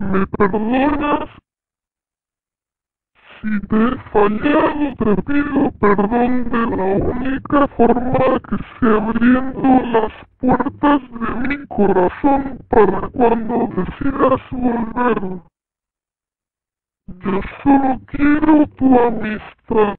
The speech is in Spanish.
¿Me perdonas? Si te he fallado, te pido perdón de la única forma que se abriendo las puertas de mi corazón para cuando decidas volver. Yo solo quiero tu amistad.